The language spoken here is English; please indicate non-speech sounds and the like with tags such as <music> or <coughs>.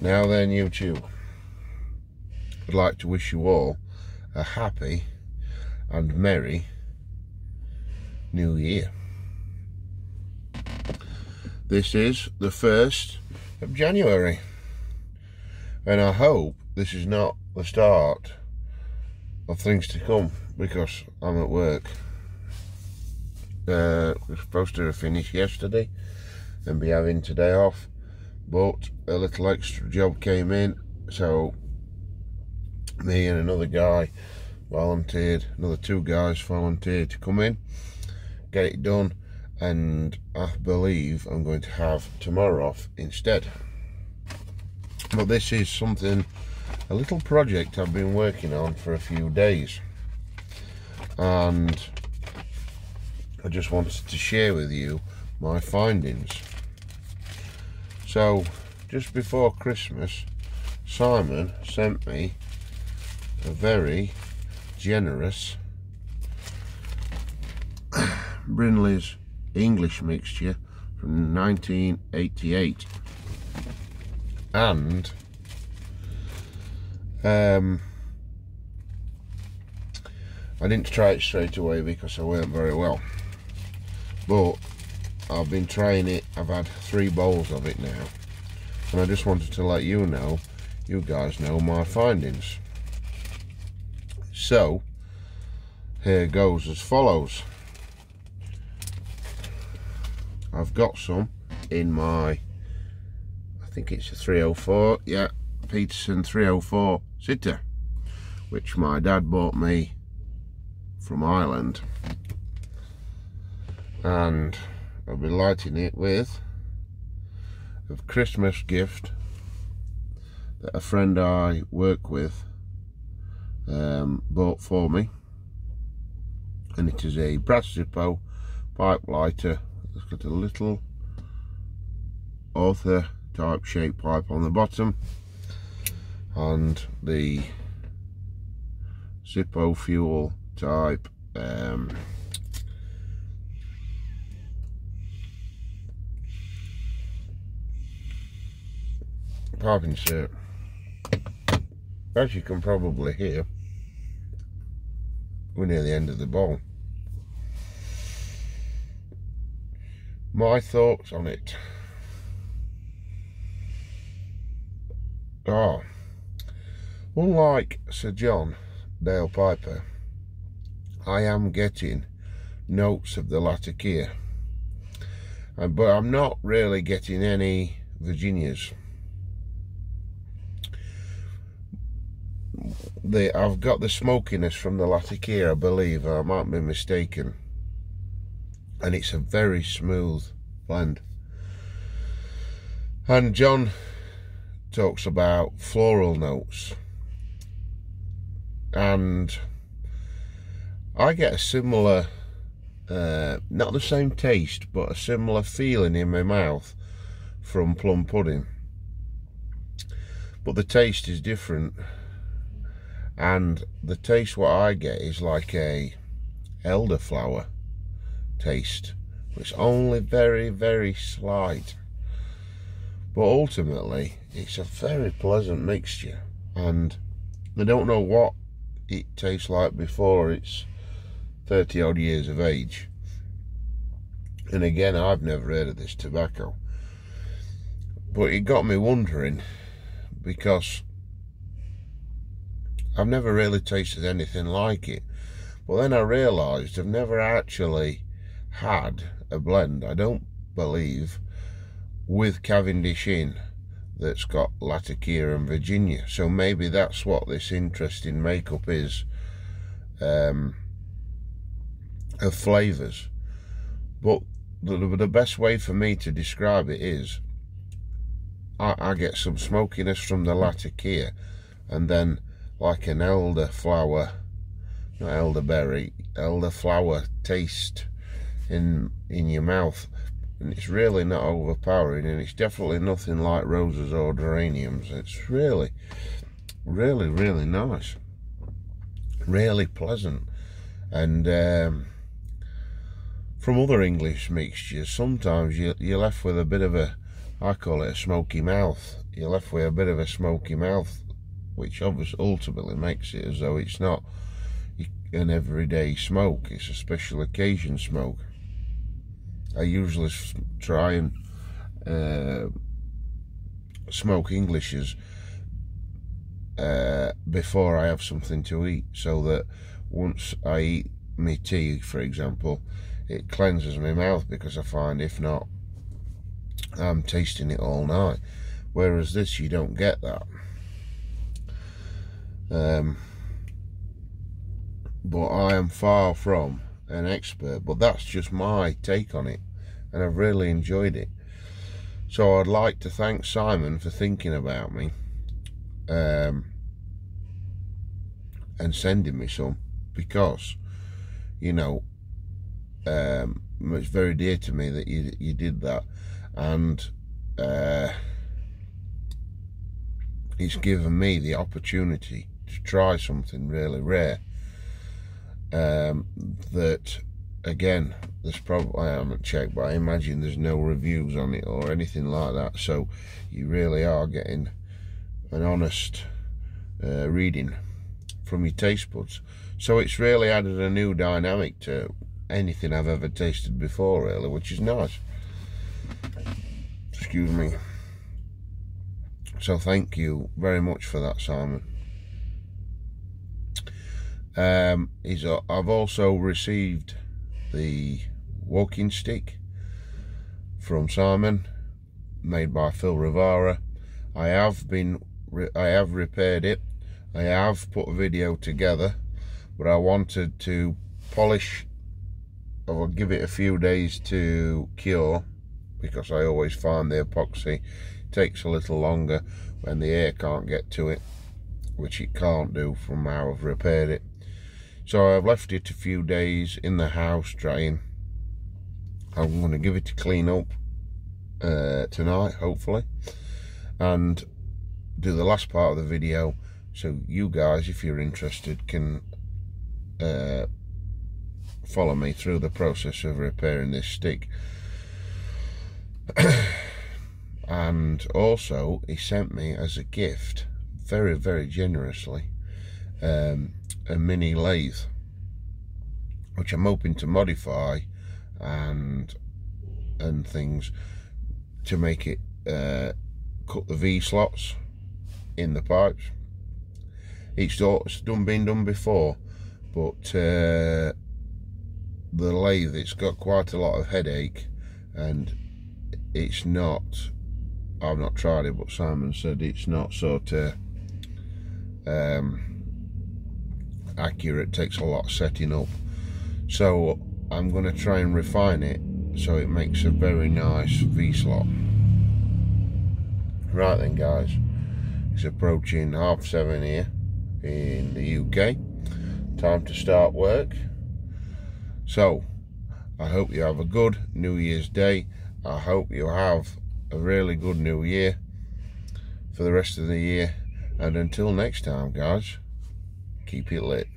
Now then, YouTube, I'd like to wish you all a happy and merry new year. This is the 1st of January, and I hope this is not the start of things to come because I'm at work. Uh, we're supposed to have finished yesterday and be having today off but a little extra job came in. So me and another guy volunteered another two guys volunteered to come in get it done and I believe I'm going to have tomorrow off instead. But this is something a little project I've been working on for a few days. And I just wanted to share with you my findings so, just before Christmas, Simon sent me a very generous <coughs> Brindley's English mixture from 1988. And um, I didn't try it straight away because I weren't very well. But I've been trying it. I've had three bowls of it now. And I just wanted to let you know you guys know my findings. So here goes as follows. I've got some in my I think it's a 304 yeah Peterson 304 sitter which my dad bought me from Ireland. And I'll be lighting it with a Christmas gift that a friend I work with um, bought for me. And it is a brass Zippo pipe lighter. It's got a little author type shape pipe on the bottom. And the Zippo fuel type um, pipe insert. As you can probably hear, we're near the end of the bowl. My thoughts on it. Ah, unlike Sir John Dale Piper, I am getting notes of the Latakia, but I'm not really getting any Virginias. The I've got the smokiness from the Latakia, I believe. I might be mistaken. And it's a very smooth blend. And John talks about floral notes. And I get a similar, uh, not the same taste, but a similar feeling in my mouth from plum pudding. But the taste is different and the taste what I get is like a elderflower taste it's only very very slight. But ultimately it's a very pleasant mixture and I don't know what it tastes like before it's 30 odd years of age. And again I've never heard of this tobacco but it got me wondering because I've never really tasted anything like it. But then I realised I've never actually had a blend, I don't believe, with Cavendish in that's got Latakia and Virginia. So maybe that's what this interesting makeup is um, of flavours. But the, the best way for me to describe it is I, I get some smokiness from the Latakia and then like an elderflower, not elderberry, elderflower taste in in your mouth. And it's really not overpowering and it's definitely nothing like roses or geraniums. It's really, really, really nice. Really pleasant. And um, from other English mixtures, sometimes you, you're left with a bit of a, I call it a smoky mouth. You're left with a bit of a smoky mouth, which obviously ultimately makes it as though it's not an everyday smoke, it's a special occasion smoke. I usually try and uh, smoke Englishes uh, before I have something to eat so that once I eat my tea, for example, it cleanses my mouth because I find if not, I'm tasting it all night. Whereas this, you don't get that. Um, but I am far from an expert, but that's just my take on it, and I've really enjoyed it. So I'd like to thank Simon for thinking about me um, and sending me some because, you know, um, it's very dear to me that you you did that, and uh, it's given me the opportunity to try something really rare. Um, that again, there's probably I haven't checked, but I imagine there's no reviews on it or anything like that. So you really are getting an honest uh, reading from your taste buds. So it's really added a new dynamic to anything I've ever tasted before, really, which is nice. Excuse me. So thank you very much for that, Simon. Um, he's, I've also received the walking stick from Simon, made by Phil Rivara. I have been, I have repaired it. I have put a video together, but I wanted to polish I will give it a few days to cure because I always find the epoxy takes a little longer when the air can't get to it which it can't do from how I've repaired it so I've left it a few days in the house drying I'm going to give it a clean up uh, tonight hopefully and do the last part of the video so you guys if you're interested can uh, follow me through the process of repairing this stick. <coughs> and also, he sent me as a gift, very, very generously, um, a mini lathe, which I'm hoping to modify and and things to make it uh, cut the V slots in the pipes. It's, it's done been done before, but uh, the lathe it's got quite a lot of headache and it's not I've not tried it but Simon said it's not sort of um, accurate takes a lot of setting up. So I'm going to try and refine it so it makes a very nice V-slot. Right then guys. It's approaching half seven here in the UK time to start work. So, I hope you have a good New Year's Day. I hope you have a really good New Year for the rest of the year. And until next time, guys, keep it lit.